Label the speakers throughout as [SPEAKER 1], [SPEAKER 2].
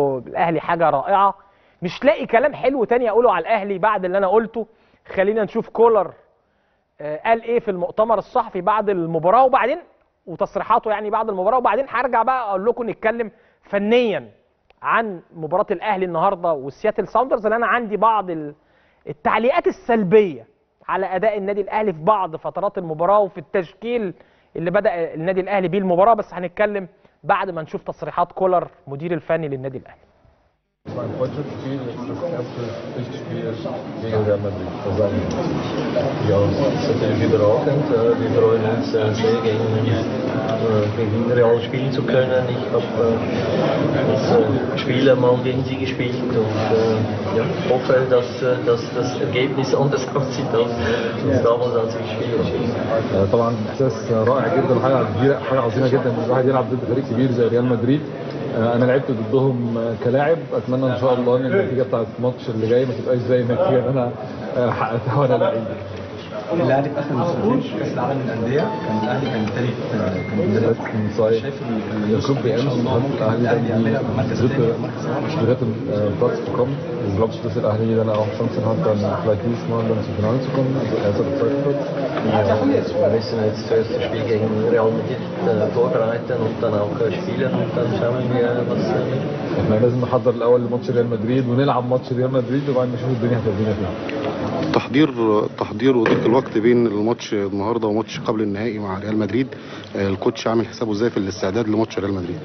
[SPEAKER 1] الأهلي حاجة رائعة. مش لاقي كلام حلو تاني أقوله على الأهلي بعد اللي أنا قلته. خلينا نشوف كولر آه، قال إيه في المؤتمر الصحفي بعد المباراة وبعدين وتصريحاته يعني بعد المباراة وبعدين هرجع بقى أقول لكم نتكلم فنيا عن مباراة الأهلي النهارده والسياتل ساوندرز. اللي أنا عندي بعض ال- التعليقات السلبية على أداء النادي الأهلي في بعض فترات المباراة وفي التشكيل اللي بدأ النادي الأهلي بيه المباراة. بس هنتكلم بعد ما نشوف تصريحات كولر مدير الفني للنادي الأهلي.
[SPEAKER 2] Mein Freundschaftsspiel ist das erste Pflichtspiel gegen Real Madrid zusammen.
[SPEAKER 3] Ja, das ist natürlich überragend. Äh, Wir freuen uns äh, sehr, gegen, äh, gegen Real spielen zu können. Ich habe äh, als äh, Spieler mal gegen sie gespielt und äh, ja, hoffe, dass, äh, dass das Ergebnis anders aussieht als, als damals, als ich Spieler war.
[SPEAKER 2] آه، طبعا احساس رائع جدا حاجه كبيره حاجه عظيمه جدا ان الواحد يلعب ضد فريق كبير زي ريال مدريد آه، أنا لعبت ضدهم كلاعب. أتمنى إن شاء الله إن النتيجة بتاعت الماتش اللي جاي ما تبقاش زي النتيجه اللي أنا آه، حققتها وأنا لعيب.
[SPEAKER 4] الأهلي في اخر مسافرش كأس العالم للأندية كان الأهلي كان الثاني كان شايف
[SPEAKER 2] الجروب بيعمل
[SPEAKER 4] ان شاء الله ممكن الاهلي يعملها
[SPEAKER 2] في المركز الثاني مش لغايه البلاتس تقوم البلاتس بس الاهلي ده أنا اهو شمس حتى فلاكيس ما عندهم سوبرانس تقوم از از
[SPEAKER 3] بلاتس Wir jetzt das erste Spiel gegen Real Madrid vorbereiten und dann auch spielen und dann schauen wir, was.
[SPEAKER 2] إحنا لازم نحضر الأول لماتش ريال مدريد ونلعب ماتش ريال مدريد وبعدين نشوف الدنيا هتبقى فين.
[SPEAKER 5] تحضير تحضير ودرك الوقت بين الماتش النهارده وماتش قبل النهائي مع ريال مدريد آه، الكوتش عامل حسابه إزاي في الاستعداد لماتش ريال مدريد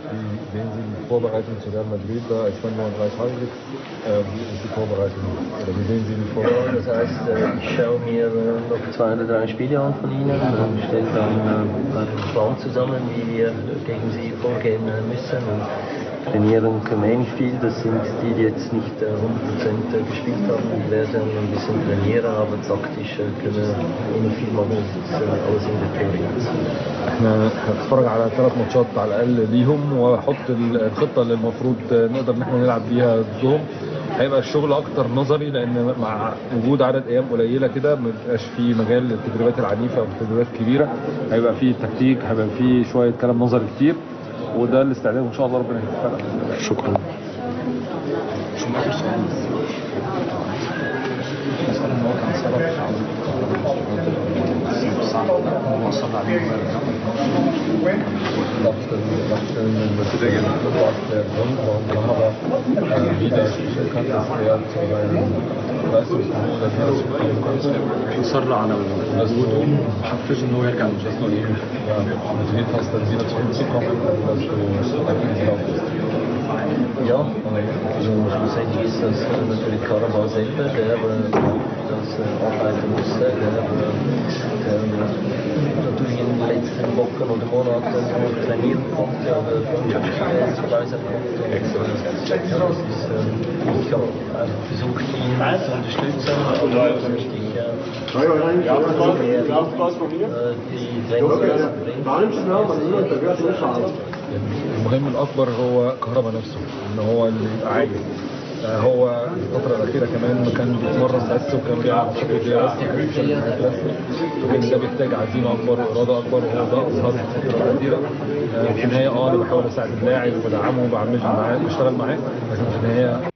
[SPEAKER 2] Wie sehen Sie die Vorbereitung zu Real Madrid da? Ich meine, nur drei Tage jetzt. Äh, wie ist die Vorbereitung? Oder wie sehen Sie die
[SPEAKER 3] Ja,
[SPEAKER 2] Vorbereitung?
[SPEAKER 3] das heißt, äh, ich schaue mir äh, noch zwei oder drei Spiele an von Ihnen und stelle dann äh, einen Plan zusammen, wie wir gegen Sie vorgehen äh, müssen. Und trainieren können wir eh nicht viel, das sind die, die jetzt nicht äh, 100% gespielt haben. Die werden ein bisschen trainieren, aber taktisch äh, können wir eh nicht viel machen, das ist äh, alles in der Theorie.
[SPEAKER 2] إحنا هنتفرج على ثلاث ماتشات على الاقل ليهم واحط الخطه اللي المفروض نقدر ان إحنا نلعب بيها ضدهم هيبقى الشغل أكتر نظري لأن مع وجود عدد أيام قليله كده ما بيبقاش في مجال للتدريبات العنيفه أو التدريبات الكبيره هيبقى في تكتيك هيبقى في شوية كلام نظري كتير وده الاستعداد وان شاء الله ربنا يوفقنا.
[SPEAKER 5] شكرا.
[SPEAKER 4] هو كان سبب في هو عليه.
[SPEAKER 2] natürlich was der Grund, warum Kamera äh, wieder spielen kann, dass er zu seinem Leistungsniveau das herausbekommen konnte.
[SPEAKER 4] اصر على وجوده حفزه ان هو يرجع من
[SPEAKER 2] dass du eben ja, motiviert hast, dann wieder zurückzukommen und dass du aktiv drauf bist.
[SPEAKER 3] Ja, also schlussendlich ist das äh, natürlich Karabau selber, der äh, das äh, arbeiten musste, der, äh, der äh, natürlich in den letzten Wochen oder Monaten nur trainieren konnte oder Freundschaftsspiele dabei sein konnte. Und, äh, ja, das ist, äh, ich habe einfach versucht, ihn zu unterstützen und wichtig, äh, äh, die Trainingsleistung
[SPEAKER 2] المهم الاكبر هو كهربا نفسه ان هو اللي يبقى عايز آه، هو الفترة الأخيرة كمان كان بيتمرن بس وكان بيلعب بشكل كده بس وكان ده بيحتاج عزيمة أكبر وإرادة أكبر وهو ده أظهر في الفترة الأخيرة. آه، في النهاية أه أنا بحاول أساعد اللاعب وبدعمه وبعمل معاه بشتغل معاه لكن في النهاية